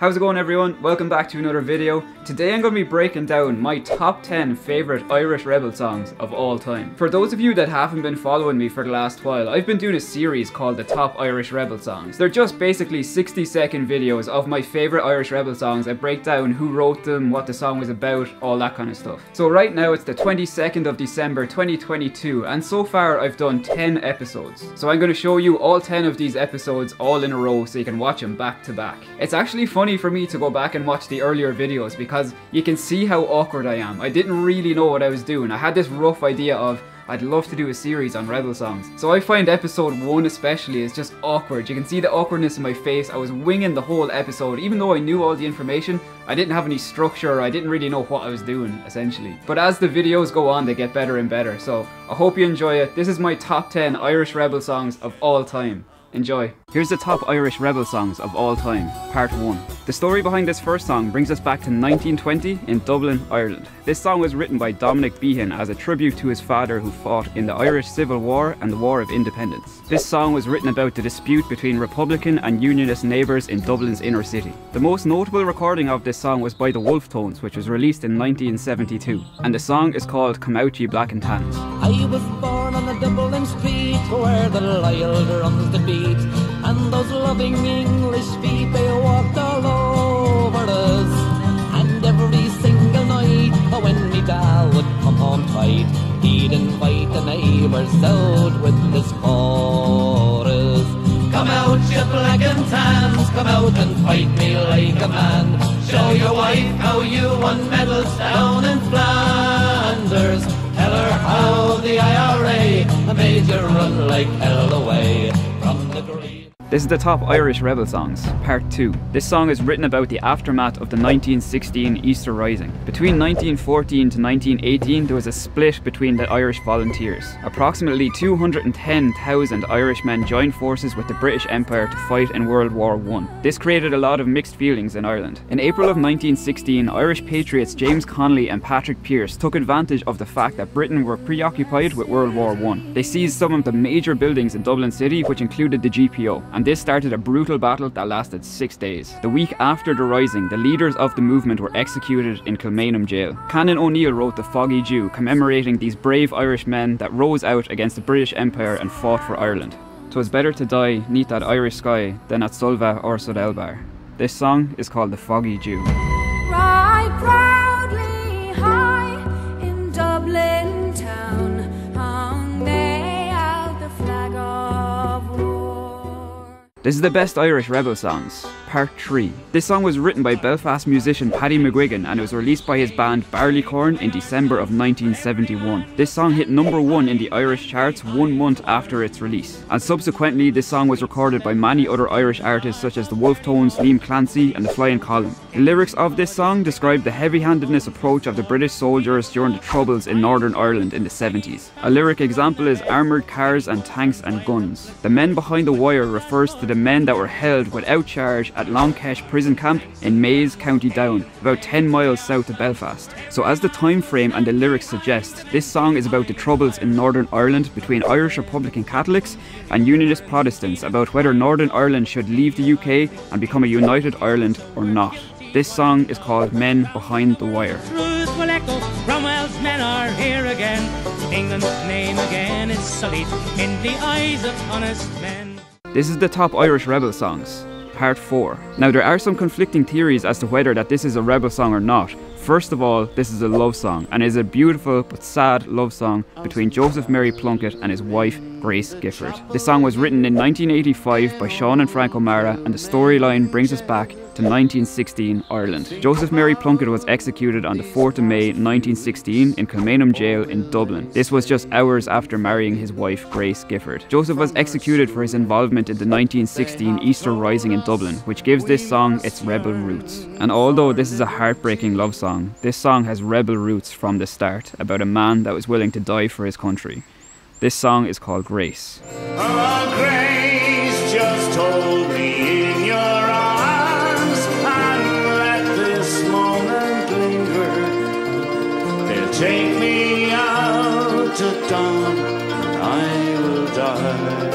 How's it going everyone? Welcome back to another video. Today I'm going to be breaking down my top 10 favourite Irish rebel songs of all time. For those of you that haven't been following me for the last while, I've been doing a series called the Top Irish Rebel Songs. They're just basically 60 second videos of my favourite Irish rebel songs. I break down who wrote them, what the song was about, all that kind of stuff. So right now it's the 22nd of December 2022 and so far I've done 10 episodes. So I'm going to show you all 10 of these episodes all in a row so you can watch them back to back. It's actually funny funny for me to go back and watch the earlier videos because you can see how awkward I am. I didn't really know what I was doing. I had this rough idea of I'd love to do a series on rebel songs. So I find episode 1 especially is just awkward. You can see the awkwardness in my face. I was winging the whole episode. Even though I knew all the information, I didn't have any structure. I didn't really know what I was doing, essentially. But as the videos go on, they get better and better. So I hope you enjoy it. This is my top 10 Irish rebel songs of all time. Enjoy. Here's the top Irish rebel songs of all time, part 1. The story behind this first song brings us back to 1920 in Dublin, Ireland. This song was written by Dominic Behan as a tribute to his father who fought in the Irish Civil War and the War of Independence. This song was written about the dispute between Republican and Unionist neighbours in Dublin's inner city. The most notable recording of this song was by the Wolfe Tones, which was released in 1972, and the song is called Come Out Ye Black and Tans. Where the Lyle runs the beat and those loving English feet they walked all over us. And every single night, oh, when me dad would come home tight, he'd invite the neighbours out with his chorus. Come out, you black and tans, come out and fight me like a man. Show your wife how you won medals down in Flanders. Tell her how the IRA made you run like hell away. This is the top Irish rebel songs, part 2. This song is written about the aftermath of the 1916 Easter Rising. Between 1914 to 1918 there was a split between the Irish volunteers. Approximately 210,000 Irishmen joined forces with the British Empire to fight in World War I. This created a lot of mixed feelings in Ireland. In April of 1916, Irish patriots James Connolly and Patrick Pearse took advantage of the fact that Britain were preoccupied with World War I. They seized some of the major buildings in Dublin City which included the GPO and this started a brutal battle that lasted six days. The week after the rising, the leaders of the movement were executed in Kilmainham jail. Canon O'Neill wrote The Foggy Jew, commemorating these brave Irish men that rose out against the British Empire and fought for Ireland. "'Twas better to die neath that Irish sky than at Sulva or Sudelbar. This song is called The Foggy Jew. This is the best Irish rebel songs. Part 3. This song was written by Belfast musician Paddy McGuigan and it was released by his band Barleycorn in December of 1971. This song hit number 1 in the Irish charts one month after its release. And subsequently, this song was recorded by many other Irish artists such as the Wolfe Tones, Liam Clancy and the Flying Column. The lyrics of this song describe the heavy-handedness approach of the British soldiers during the Troubles in Northern Ireland in the 70s. A lyric example is armoured cars and tanks and guns. The men behind the wire refers to the men that were held without charge at Longkesh prison camp in Maze, County Down, about 10 miles south of Belfast. So as the time frame and the lyrics suggest, this song is about the troubles in Northern Ireland between Irish Republican Catholics and Unionist Protestants about whether Northern Ireland should leave the UK and become a united Ireland or not. This song is called Men Behind the Wire. Cromwell's men are here again. England's name again is sullied in the eyes of honest men. This is the top Irish rebel songs. Part 4. Now there are some conflicting theories as to whether that this is a rebel song or not. First of all, this is a love song and is a beautiful but sad love song between Joseph Mary Plunkett and his wife Grace Gifford. This song was written in 1985 by Sean and Frank O'Mara and the storyline brings us back to 1916 Ireland. Joseph Mary Plunkett was executed on the 4th of May 1916 in Kilmainham Jail in Dublin. This was just hours after marrying his wife Grace Gifford. Joseph was executed for his involvement in the 1916 Easter Rising in Dublin, which gives this song its rebel roots. And although this is a heartbreaking love song, this song has rebel roots from the start about a man that was willing to die for his country. This song is called Grace. Oh, Grace just hold me in your arms and let this moment linger. They'll take me out to dawn and I will die.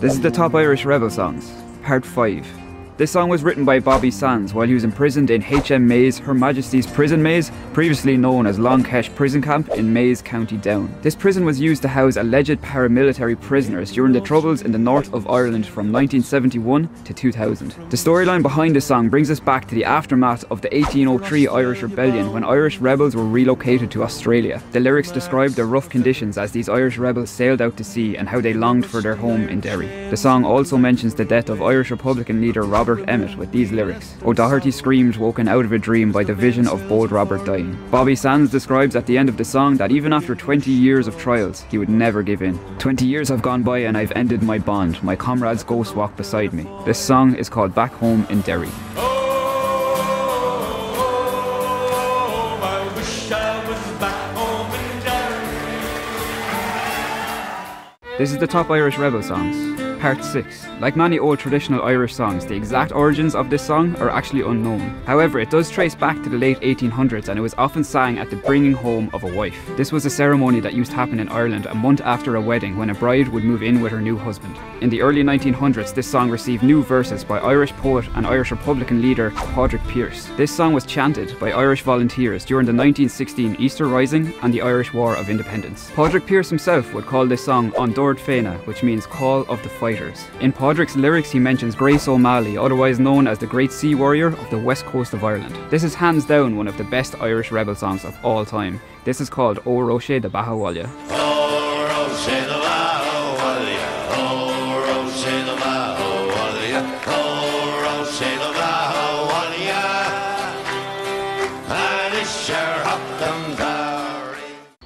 This is the top Irish rebel songs. Part 5. This song was written by Bobby Sands while he was imprisoned in HM Maze, Her Majesty's Prison Maze, previously known as Long Kesh Prison Camp in Maze, County Down. This prison was used to house alleged paramilitary prisoners during the Troubles in the north of Ireland from 1971 to 2000. The storyline behind this song brings us back to the aftermath of the 1803 Irish Rebellion when Irish rebels were relocated to Australia. The lyrics describe the rough conditions as these Irish rebels sailed out to sea and how they longed for their home in Derry. The song also mentions the death of Irish Republican leader Robert Robert Emmet with these lyrics. O'Doherty screamed woken out of a dream by the vision of bold Robert dying. Bobby Sands describes at the end of the song that even after 20 years of trials, he would never give in. 20 years have gone by and I've ended my bond. My comrades ghost walk beside me. This song is called Back Home in Derry. This is the top Irish Rebel songs. Part 6. Like many old traditional Irish songs, the exact origins of this song are actually unknown. However, it does trace back to the late 1800s and it was often sang at the bringing home of a wife. This was a ceremony that used to happen in Ireland a month after a wedding when a bride would move in with her new husband. In the early 1900s, this song received new verses by Irish poet and Irish Republican leader Padraig Pearse. This song was chanted by Irish volunteers during the 1916 Easter Rising and the Irish War of Independence. Padraig Pearse himself would call this song An Dord Féine, which means Call of the Fight fighters. In Padraig's lyrics, he mentions Grace O'Malley, otherwise known as the Great Sea Warrior of the west coast of Ireland. This is hands down one of the best Irish rebel songs of all time. This is called O Roche de Bahawalya.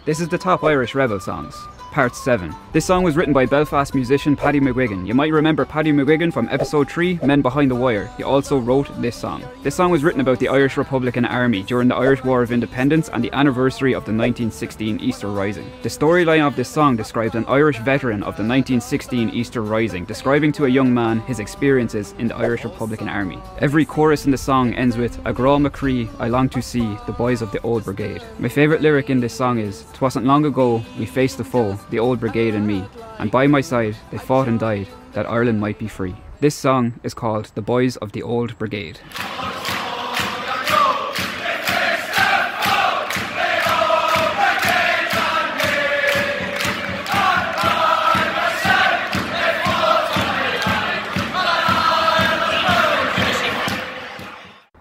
This is the top Irish rebel songs. Part 7. This song was written by Belfast musician Paddy McGuigan. You might remember Paddy McGuigan from episode 3, Men Behind the Wire. He also wrote this song. This song was written about the Irish Republican Army during the Irish War of Independence and the anniversary of the 1916 Easter Rising. The storyline of this song describes an Irish veteran of the 1916 Easter Rising describing to a young man his experiences in the Irish Republican Army. Every chorus in the song ends with A Gra McCree, I long to see the boys of the old brigade. My favourite lyric in this song is Twasn't long ago we faced the foe the old brigade and me, and by my side they fought and died that Ireland might be free. This song is called The Boys of the Old Brigade.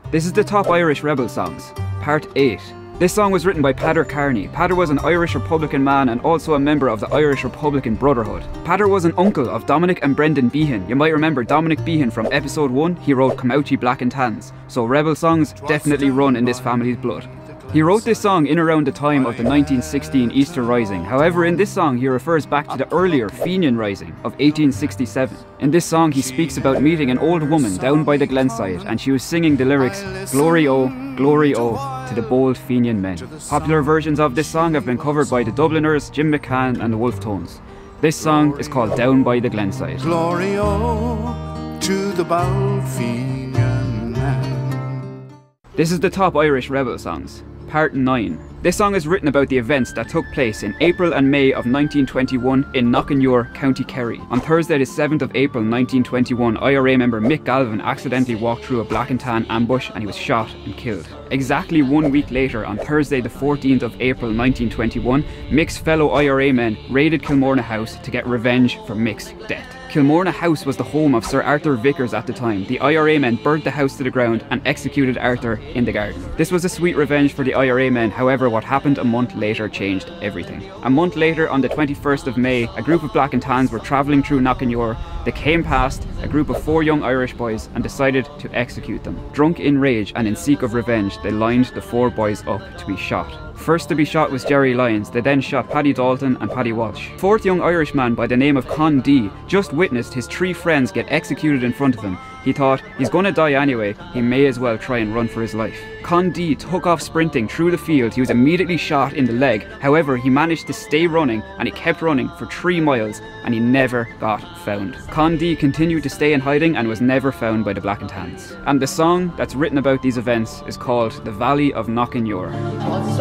This is the top Irish rebel songs, part 8. This song was written by Pater Carney. Pater was an Irish Republican man and also a member of the Irish Republican Brotherhood. Pater was an uncle of Dominic and Brendan Behan. You might remember Dominic Behan from episode 1, he wrote Comouchy Black and Tans. So rebel songs definitely run in this family's blood. He wrote this song in around the time of the 1916 Easter Rising. However, in this song, he refers back to the earlier Fenian Rising of 1867. In this song, he speaks about meeting an old woman down by the glenside, and she was singing the lyrics, Glory O, Glory O, to the bold Fenian men. Popular versions of this song have been covered by the Dubliners, Jim McCann, and the Wolfe Tones. This song is called Down by the Glenside. Glory O, to the bold Fenian man. This is the top Irish rebel songs. Part 9. This song is written about the events that took place in April and May of 1921 in Knockanure, County Kerry. On Thursday, the 7th of April 1921, IRA member Mick Galvin accidentally walked through a black and tan ambush and he was shot and killed. Exactly one week later, on Thursday, the 14th of April 1921, Mick's fellow IRA men raided Kilmorna House to get revenge for Mick's death. Kilmorna House was the home of Sir Arthur Vickers at the time. The IRA men burnt the house to the ground and executed Arthur in the garden. This was a sweet revenge for the IRA men, however, what happened a month later changed everything. A month later, on the 21st of May, a group of black and tans were travelling through Knockanure. They came past a group of four young Irish boys and decided to execute them. Drunk in rage and in seek of revenge, they lined the four boys up to be shot. First to be shot was Jerry Lyons, they then shot Paddy Dalton and Paddy Walsh. Fourth young Irishman by the name of Con D just witnessed his three friends get executed in front of him. He thought, he's gonna die anyway, he may as well try and run for his life. Con D took off sprinting through the field, he was immediately shot in the leg, however he managed to stay running and he kept running for three miles and he never got found. Con D continued to stay in hiding and was never found by the Black and Tans. And the song that's written about these events is called The Valley of Knockanure. What's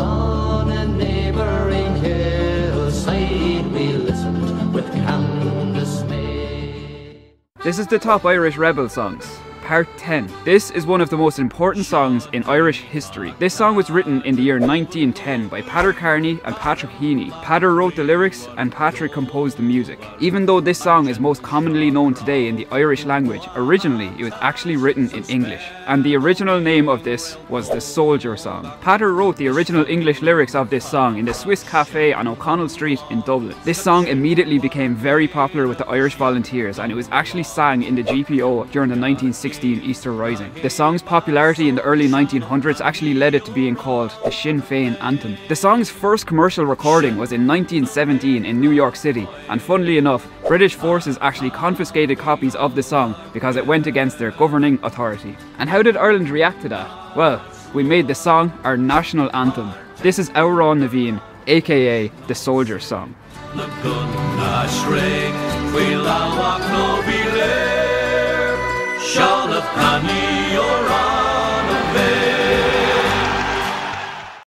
This is the top Irish rebel songs. Part 10. This is one of the most important songs in Irish history. This song was written in the year 1910 by Peadar Kearney and Patrick Heaney. Peadar wrote the lyrics and Patrick composed the music. Even though this song is most commonly known today in the Irish language, originally it was actually written in English. And the original name of this was the Soldier Song. Peadar wrote the original English lyrics of this song in the Swiss Cafe on O'Connell Street in Dublin. This song immediately became very popular with the Irish volunteers and it was actually sang in the GPO during the 1960s Easter Rising. The song's popularity in the early 1900s actually led it to being called the Sinn Féin anthem. The song's first commercial recording was in 1917 in New York City, and funnily enough, British forces actually confiscated copies of the song because it went against their governing authority. And how did Ireland react to that? Well, we made the song our national anthem. This is Amhrán na bhFiann, aka the Soldier Song. Sean of Connie,